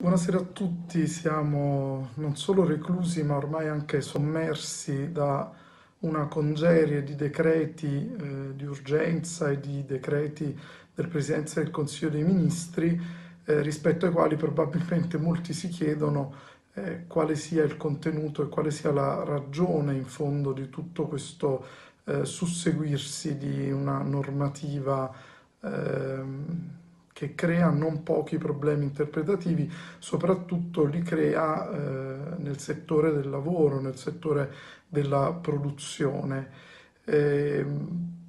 Buonasera a tutti, siamo non solo reclusi ma ormai anche sommersi da una congerie di decreti eh, di urgenza e di decreti del Presidente del Consiglio dei Ministri eh, rispetto ai quali probabilmente molti si chiedono eh, quale sia il contenuto e quale sia la ragione in fondo di tutto questo eh, susseguirsi di una normativa ehm, che crea non pochi problemi interpretativi, soprattutto li crea eh, nel settore del lavoro, nel settore della produzione. Eh,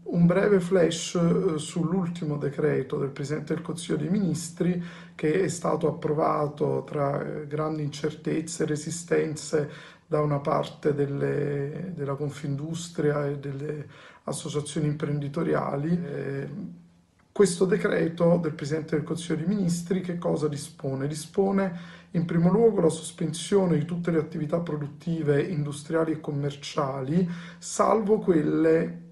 un breve flash eh, sull'ultimo decreto del Presidente del Consiglio dei Ministri che è stato approvato tra eh, grandi incertezze e resistenze da una parte delle, della Confindustria e delle associazioni imprenditoriali. Questo decreto del Presidente del Consiglio dei Ministri che cosa dispone? Dispone in primo luogo la sospensione di tutte le attività produttive, industriali e commerciali, salvo quelle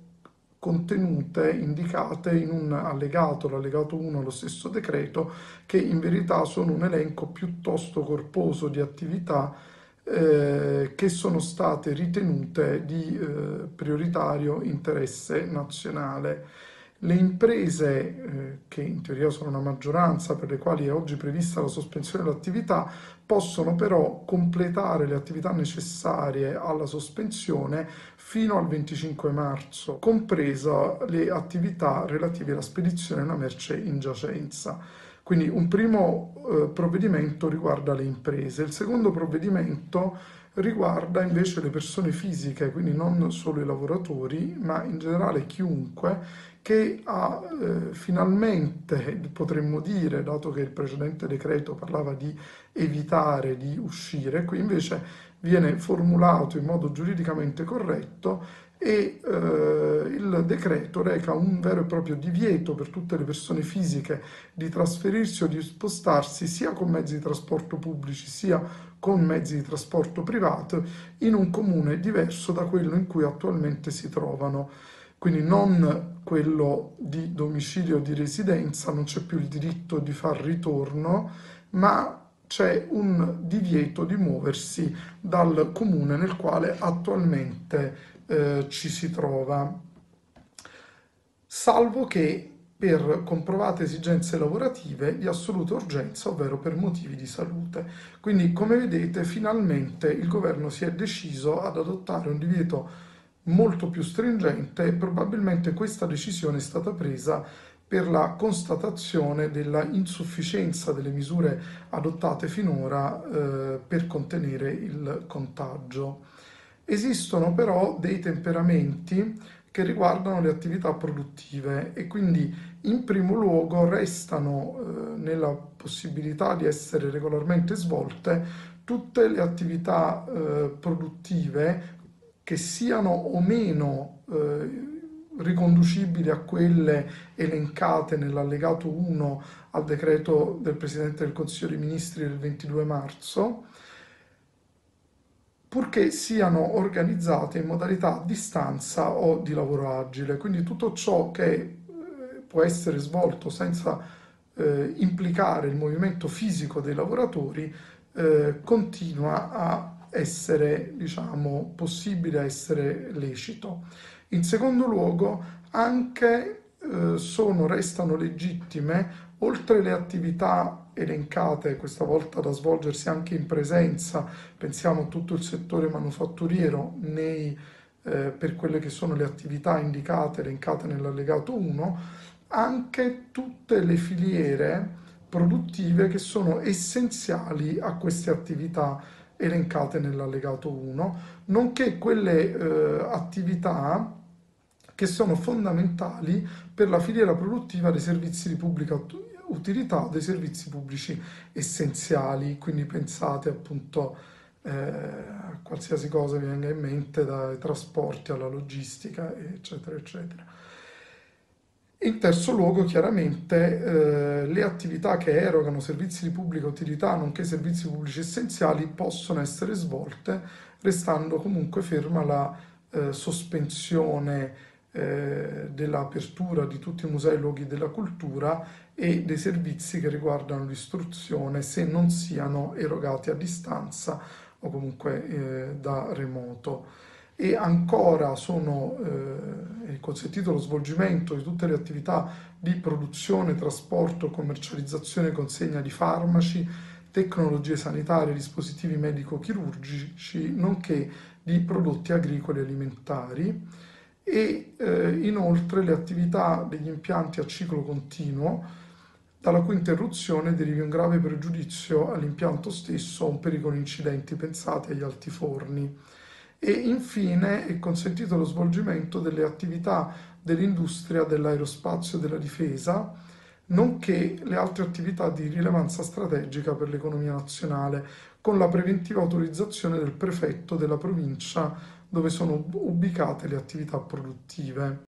contenute, indicate in un allegato, l'allegato 1 allo stesso decreto, che in verità sono un elenco piuttosto corposo di attività eh, che sono state ritenute di eh, prioritario interesse nazionale. Le imprese, eh, che in teoria sono una maggioranza per le quali è oggi prevista la sospensione dell'attività, possono però completare le attività necessarie alla sospensione fino al 25 marzo, compresa le attività relative alla spedizione di una merce in giacenza. Quindi un primo eh, provvedimento riguarda le imprese, il secondo provvedimento riguarda invece le persone fisiche, quindi non solo i lavoratori, ma in generale chiunque che ha eh, finalmente, potremmo dire, dato che il precedente decreto parlava di evitare di uscire, qui invece viene formulato in modo giuridicamente corretto e eh, il decreto reca un vero e proprio divieto per tutte le persone fisiche di trasferirsi o di spostarsi sia con mezzi di trasporto pubblici sia con mezzi di trasporto privato in un comune diverso da quello in cui attualmente si trovano. Quindi non quello di domicilio di residenza, non c'è più il diritto di far ritorno, ma c'è un divieto di muoversi dal comune nel quale attualmente eh, ci si trova, salvo che per comprovate esigenze lavorative di assoluta urgenza, ovvero per motivi di salute. Quindi, come vedete, finalmente il governo si è deciso ad adottare un divieto molto più stringente e probabilmente questa decisione è stata presa per la constatazione della insufficienza delle misure adottate finora eh, per contenere il contagio. Esistono però dei temperamenti che riguardano le attività produttive e quindi in primo luogo restano eh, nella possibilità di essere regolarmente svolte tutte le attività eh, produttive che siano o meno eh, riconducibili a quelle elencate nell'allegato 1 al decreto del Presidente del Consiglio dei Ministri del 22 marzo, purché siano organizzate in modalità a distanza o di lavoro agile. Quindi tutto ciò che eh, può essere svolto senza eh, implicare il movimento fisico dei lavoratori eh, continua a essere, diciamo, possibile, essere lecito. In secondo luogo, anche eh, sono, restano legittime, oltre le attività elencate, questa volta da svolgersi anche in presenza, pensiamo a tutto il settore manufatturiero nei, eh, per quelle che sono le attività indicate, elencate nell'allegato 1, anche tutte le filiere produttive che sono essenziali a queste attività elencate nell'allegato 1, nonché quelle eh, attività che sono fondamentali per la filiera produttiva dei servizi di pubblica utilità dei servizi pubblici essenziali, quindi pensate appunto eh, a qualsiasi cosa vi venga in mente, dai trasporti alla logistica, eccetera, eccetera. In terzo luogo, chiaramente, eh, le attività che erogano servizi di pubblica utilità, nonché servizi pubblici essenziali, possono essere svolte, restando comunque ferma la eh, sospensione eh, dell'apertura di tutti i musei e luoghi della cultura e dei servizi che riguardano l'istruzione se non siano erogati a distanza o comunque eh, da remoto e ancora sono eh, consentito lo svolgimento di tutte le attività di produzione, trasporto, commercializzazione e consegna di farmaci, tecnologie sanitarie, dispositivi medico-chirurgici, nonché di prodotti agricoli e alimentari. E eh, inoltre le attività degli impianti a ciclo continuo dalla cui interruzione derivi un grave pregiudizio all'impianto stesso o un pericolo incidenti pensate agli altiforni e infine è consentito lo svolgimento delle attività dell'industria dell'aerospazio e della difesa, nonché le altre attività di rilevanza strategica per l'economia nazionale, con la preventiva autorizzazione del prefetto della provincia dove sono ubicate le attività produttive.